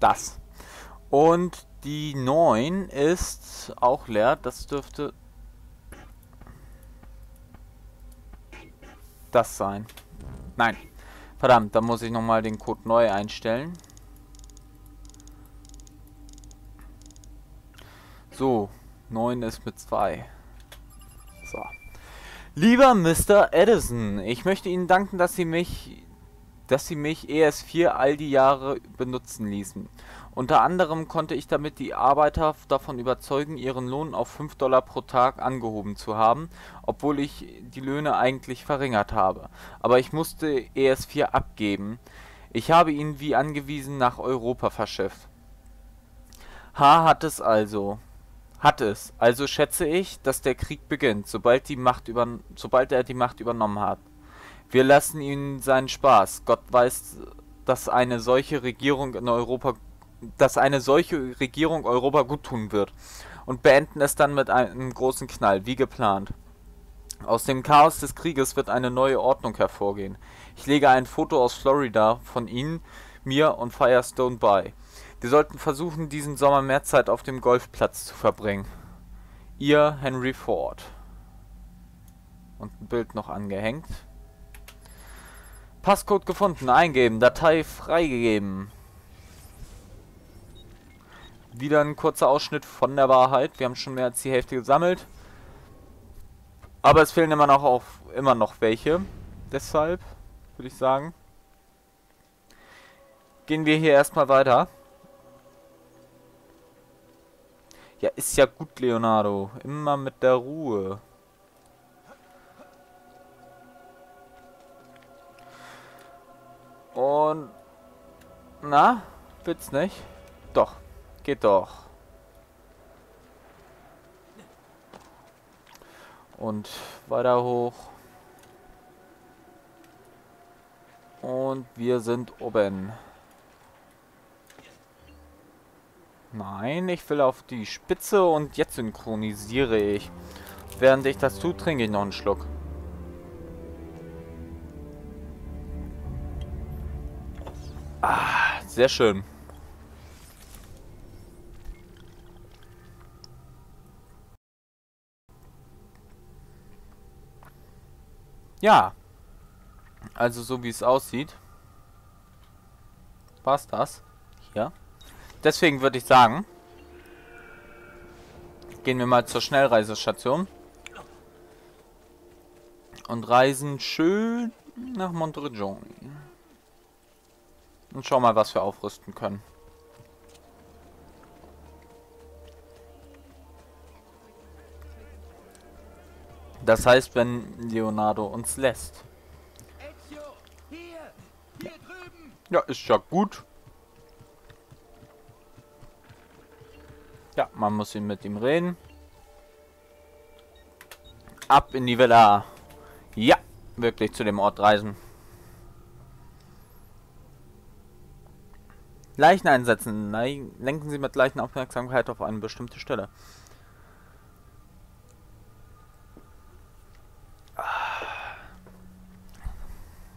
das. Und die 9 ist auch leer. Das dürfte das sein. Nein. Verdammt, da muss ich nochmal den Code neu einstellen. So, 9 ist mit 2. So. Lieber Mr. Edison, ich möchte Ihnen danken, dass Sie mich dass Sie mich ES4 all die Jahre benutzen ließen. Unter anderem konnte ich damit die Arbeiter davon überzeugen, ihren Lohn auf 5 Dollar pro Tag angehoben zu haben, obwohl ich die Löhne eigentlich verringert habe. Aber ich musste ES4 abgeben. Ich habe ihn wie angewiesen nach Europa verschifft. H hat es also. Hat es. Also schätze ich, dass der Krieg beginnt, sobald, die Macht über, sobald er die Macht übernommen hat. Wir lassen ihn seinen Spaß. Gott weiß, dass eine solche Regierung in Europa dass eine solche Regierung Europa gut tun wird und beenden es dann mit einem großen Knall, wie geplant. Aus dem Chaos des Krieges wird eine neue Ordnung hervorgehen. Ich lege ein Foto aus Florida von Ihnen, mir und Firestone bei. Wir sollten versuchen, diesen Sommer mehr Zeit auf dem Golfplatz zu verbringen. Ihr Henry Ford. Und ein Bild noch angehängt. Passcode gefunden, eingeben, Datei freigegeben. Wieder ein kurzer Ausschnitt von der Wahrheit. Wir haben schon mehr als die Hälfte gesammelt. Aber es fehlen immer noch, auf, immer noch welche. Deshalb würde ich sagen, gehen wir hier erstmal weiter. Ja, ist ja gut, Leonardo. Immer mit der Ruhe. Und... Na? Wird's nicht? Doch. Geht doch. Und weiter hoch. Und wir sind oben. Nein, ich will auf die Spitze und jetzt synchronisiere ich. Während ich das tue, trinke ich noch einen Schluck. Sehr schön. Ja. Also so wie es aussieht. War's das? Hier. Deswegen würde ich sagen, gehen wir mal zur Schnellreisestation. Und reisen schön nach Montrejoni. Und schau mal, was wir aufrüsten können. Das heißt, wenn Leonardo uns lässt. Ja, ist ja gut. Ja, man muss ihn mit ihm reden. Ab in die Villa. Ja, wirklich zu dem Ort reisen. Leichen einsetzen. Lenken Sie mit gleichen Aufmerksamkeit auf eine bestimmte Stelle.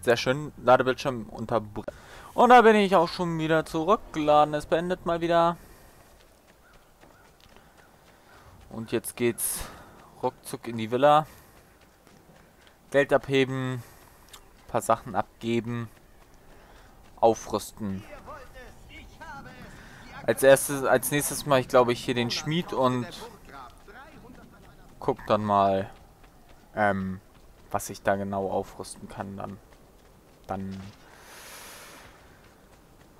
Sehr schön. Ladebildschirm unterbrechen. Und da bin ich auch schon wieder zurück. Laden ist beendet mal wieder. Und jetzt geht's ruckzuck in die Villa. Geld abheben. Ein paar Sachen abgeben. Aufrüsten. Als erstes, als nächstes mal, ich glaube ich hier den Schmied und guck dann mal, ähm, was ich da genau aufrüsten kann dann. Dann.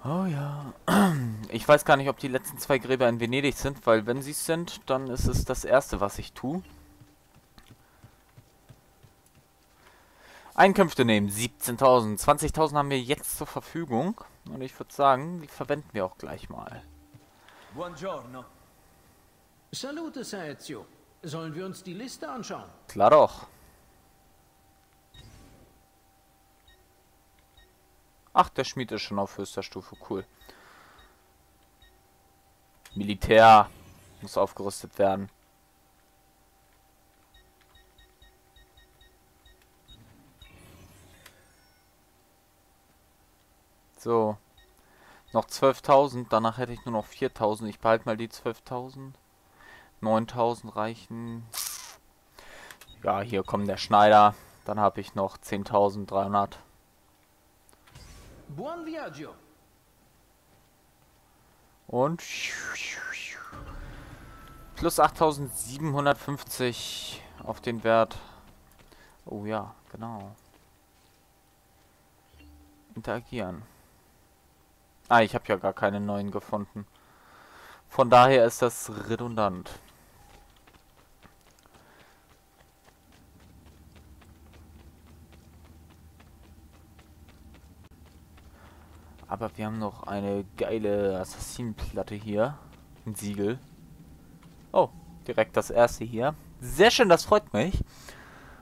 Oh ja. Ich weiß gar nicht, ob die letzten zwei Gräber in Venedig sind, weil wenn sie es sind, dann ist es das erste, was ich tue. Einkünfte nehmen, 17.000. 20.000 haben wir jetzt zur Verfügung. Und ich würde sagen, die verwenden wir auch gleich mal. Buongiorno. Salute, Saezio. Sollen wir uns die Liste anschauen? Klar doch. Ach, der Schmied ist schon auf höchster Stufe. Cool. Militär muss aufgerüstet werden. So. Noch 12.000, danach hätte ich nur noch 4.000. Ich behalte mal die 12.000. 9.000 reichen. Ja, hier kommt der Schneider. Dann habe ich noch 10.300. Buon viaggio. Und plus 8750 auf den Wert. Oh ja, genau. Interagieren. Ah, ich habe ja gar keine neuen gefunden. Von daher ist das redundant. Aber wir haben noch eine geile Assassinenplatte hier. Ein Siegel. Oh, direkt das erste hier. Sehr schön, das freut mich.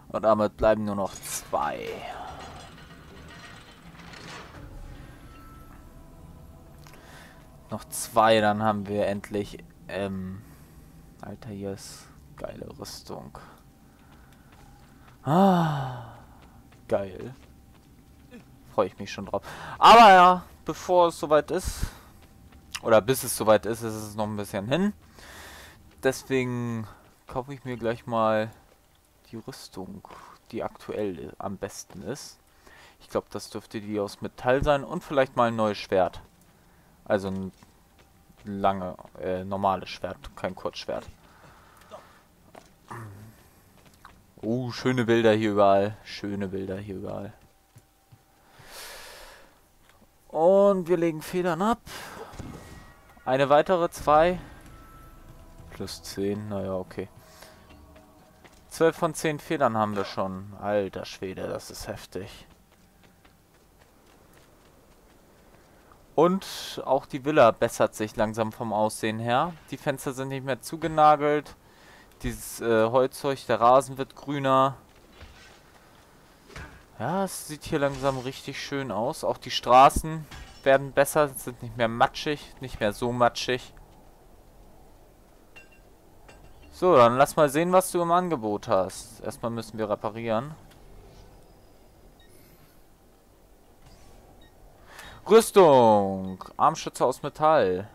Und damit bleiben nur noch zwei. Noch zwei, dann haben wir endlich... Ähm, Alter, hier ist geile Rüstung. Ah, geil. Freue ich mich schon drauf. Aber ja, bevor es soweit ist, oder bis es soweit ist, ist es noch ein bisschen hin. Deswegen kaufe ich mir gleich mal die Rüstung, die aktuell am besten ist. Ich glaube, das dürfte die aus Metall sein und vielleicht mal ein neues Schwert. Also ein lange, äh, normales Schwert, kein Kurzschwert. Oh, schöne Bilder hier überall. Schöne Bilder hier überall. Und wir legen Federn ab. Eine weitere, zwei. Plus 10, naja, okay. 12 von 10 Federn haben wir schon. Alter Schwede, das ist heftig. Und auch die Villa bessert sich langsam vom Aussehen her. Die Fenster sind nicht mehr zugenagelt. Dieses äh, Holzzeug, der Rasen wird grüner. Ja, es sieht hier langsam richtig schön aus. Auch die Straßen werden besser, sind nicht mehr matschig, nicht mehr so matschig. So, dann lass mal sehen, was du im Angebot hast. Erstmal müssen wir reparieren. Rüstung. Armschütze aus Metall.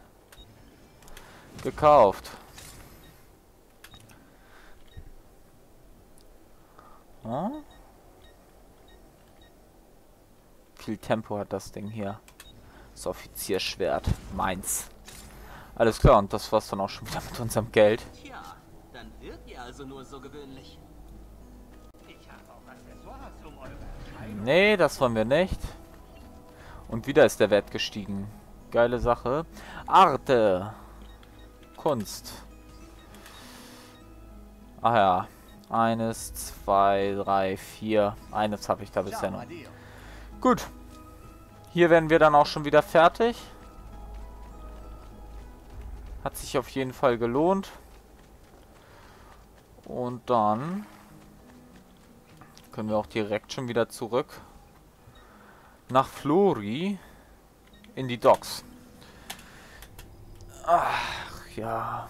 Gekauft. Hm? viel Tempo hat das Ding hier. Das Offizierschwert. Meins. Alles klar, und das war's dann auch schon wieder mit unserem Geld. Tja, dann wirkt ihr also nur so gewöhnlich. Ich habe auch Accessoires um eure Nee, das wollen wir nicht. Und wieder ist der Wert gestiegen. Geile Sache. Arte. Kunst. Ach ja. Eines, zwei, drei, vier. Eines habe ich da bisher noch. Gut. Hier werden wir dann auch schon wieder fertig. Hat sich auf jeden Fall gelohnt. Und dann können wir auch direkt schon wieder zurück nach Flori in die Docks. Ach ja.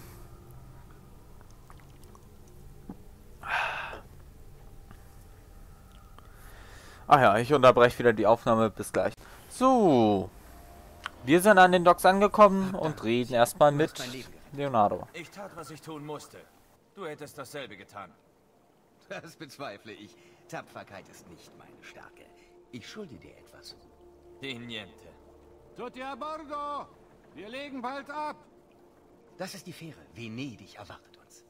Ach ja, ich unterbreche wieder die Aufnahme. Bis gleich. So. Wir sind an den Docks angekommen und reden erstmal mit Leonardo. Ich tat, was ich tun musste. Du hättest dasselbe getan. Das bezweifle ich. Tapferkeit ist nicht meine Stärke. Ich schulde dir etwas. Die Niente. Tutti a bordo! Wir legen bald ab! Das ist die Fähre. Venedig erwartet uns.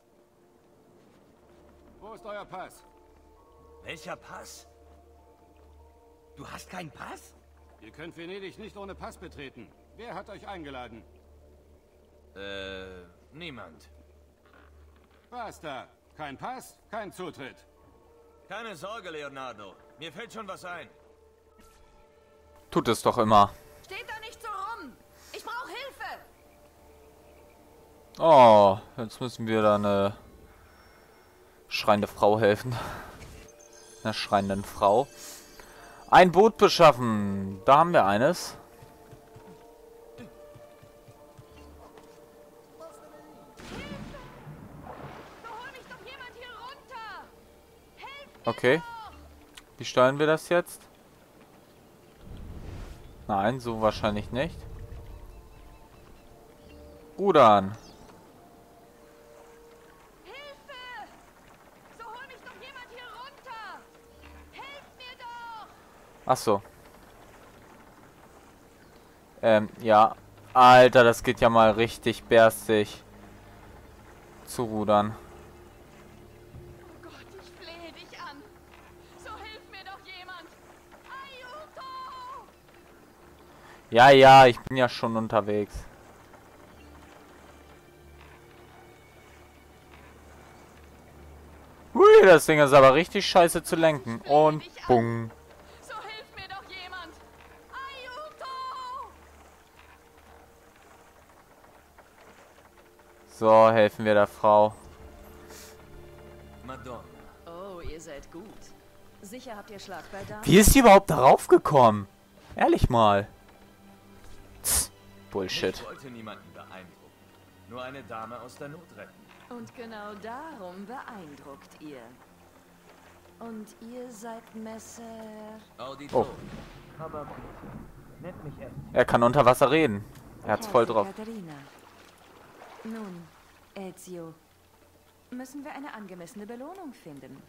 Wo ist euer Pass? Welcher Pass? Du hast keinen Pass? Ihr könnt Venedig nicht ohne Pass betreten. Wer hat euch eingeladen? Äh, niemand. Basta. Kein Pass, kein Zutritt. Keine Sorge, Leonardo. Mir fällt schon was ein. Tut es doch immer. Steht da nicht so rum! Ich brauche Hilfe! Oh, jetzt müssen wir da eine schreiende Frau helfen. Einer schreienden Frau. Ein Boot beschaffen. Da haben wir eines. Okay. Wie steuern wir das jetzt? Nein, so wahrscheinlich nicht. Rudern. Hilfe! So hol mich doch jemand hier runter! Helft mir doch! Ach so. Ähm, ja. Alter, das geht ja mal richtig bärstig. Zu rudern. Ja, ja, ich bin ja schon unterwegs. Hui, das Ding ist aber richtig scheiße zu lenken. Und bung. So hilf mir doch jemand! Aiuto! So, helfen wir der Frau. Madonna. Oh, ihr seid gut. Sicher habt ihr Schlag bei? Wie ist die überhaupt darauf gekommen? Ehrlich mal. Bullshit. Ich wollte niemanden beeindrucken. Nur eine Dame aus der Not retten. Und genau darum beeindruckt ihr. Und ihr seid Messer... Auditor. Oh. Aber nennt mich echt. Er kann unter Wasser reden. Er hat's voll drauf. Katharina. Nun, Ezio, müssen wir eine angemessene Belohnung finden.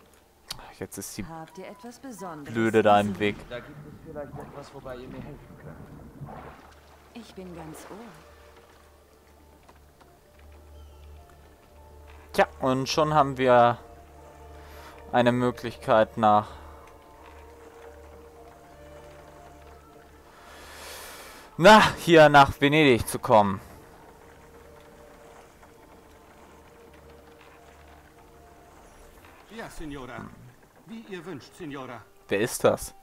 Jetzt ist die Habt ihr etwas Besonderes? Blöde da im? Weg. Da gibt es vielleicht etwas, wobei ihr mir helfen könnt. Ich bin ganz ohr. Tja, und schon haben wir eine Möglichkeit nach na, hier nach Venedig zu kommen. Ja, Signora. Wie ihr wünscht, Signora. Wer ist das,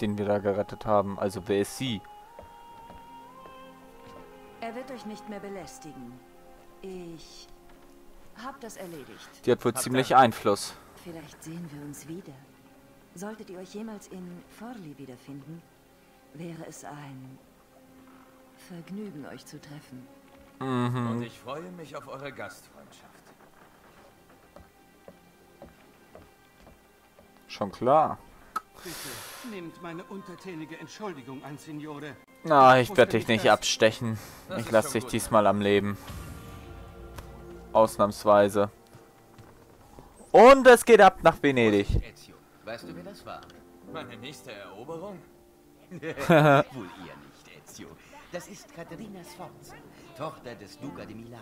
den wir da gerettet haben? Also wer ist sie? Er wird euch nicht mehr belästigen. Ich hab das erledigt. Die hat wohl Hab ziemlich Dank. Einfluss. Vielleicht sehen wir uns wieder. Solltet ihr euch jemals in Forli wiederfinden, wäre es ein Vergnügen, euch zu treffen. Mhm. Und ich freue mich auf eure Gastfreundschaft. Schon klar. Bitte, nehmt meine untertänige Entschuldigung an, Signore. Na, ich werde dich nicht abstechen. Das Ich lasse dich gut. diesmal am Leben. Ausnahmsweise. Und es geht ab nach Venedig. Weißt du, wer das war? Meine nächste Eroberung? Wohl eher nicht, Ezio. Das ist Caterina Sforza, Tochter des Duca di Milan.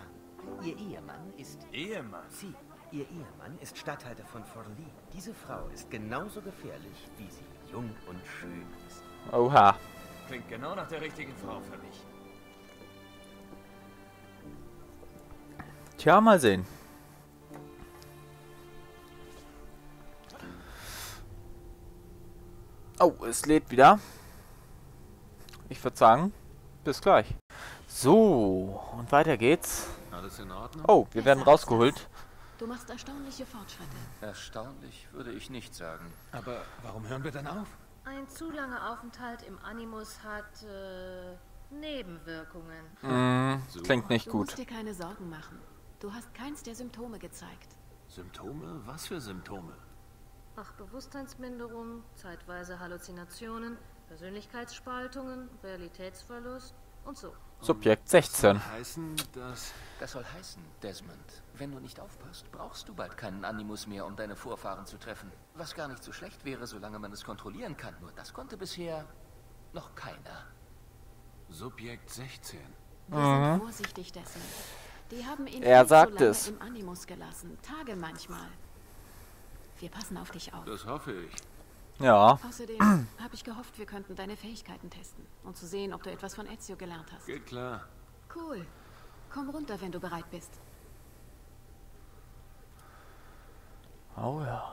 Ihr Ehemann ist... Ehemann. Sie, ihr Ehemann ist Statthalter von Forlì. Diese Frau ist genauso gefährlich, wie sie jung und schön ist. Oha. Klingt genau nach der richtigen Frau für mich. Tja, mal sehen. Oh, es lädt wieder. Ich würde sagen, bis gleich. So, und weiter geht's. Alles in Ordnung? Oh, wir werden rausgeholt. Du machst erstaunliche Fortschritte. Erstaunlich würde ich nicht sagen. Aber warum hören wir dann auf? Ein zu langer Aufenthalt im Animus hat äh, Nebenwirkungen. Mm, klingt nicht du gut. musst dir keine Sorgen machen. Du hast keins der Symptome gezeigt. Symptome? Was für Symptome? Ach, Bewusstseinsminderung, zeitweise Halluzinationen, Persönlichkeitsspaltungen, Realitätsverlust und so. Subjekt 16. Heißen, dass... Das soll heißen, Desmond, wenn du nicht aufpasst, brauchst du bald keinen Animus mehr, um deine Vorfahren zu treffen. Was gar nicht so schlecht wäre, solange man es kontrollieren kann. Nur das konnte bisher noch keiner. Subjekt 16. Wir sind vorsichtig, Desmond. Die haben ihn Er sagt lange es. im Animus gelassen. Tage manchmal. Wir passen auf dich auf. Das hoffe ich. Ja, Außerdem habe ich gehofft, wir könnten deine Fähigkeiten testen und zu sehen, ob du etwas von Ezio gelernt hast. Geht klar. Cool. Komm runter, wenn du bereit bist. Oh ja.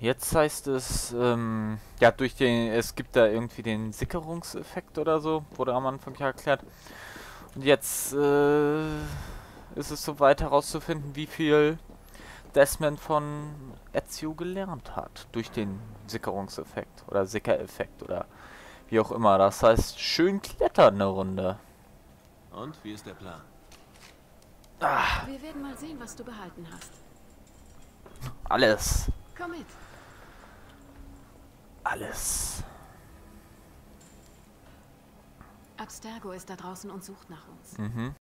Jetzt heißt es, ähm, ja, durch den, es gibt da irgendwie den Sickerungseffekt oder so, wurde am Anfang ja erklärt. Und jetzt äh, ist es soweit herauszufinden, wie viel Desmond von Ezio gelernt hat. Durch den Sickerungseffekt oder Sickereffekt oder wie auch immer. Das heißt, schön klettern eine Runde. Und, wie ist der Plan? Wir werden mal sehen, was du behalten hast. Alles. Komm mit. Alles. Abstergo ist da draußen und sucht nach uns. Mhm.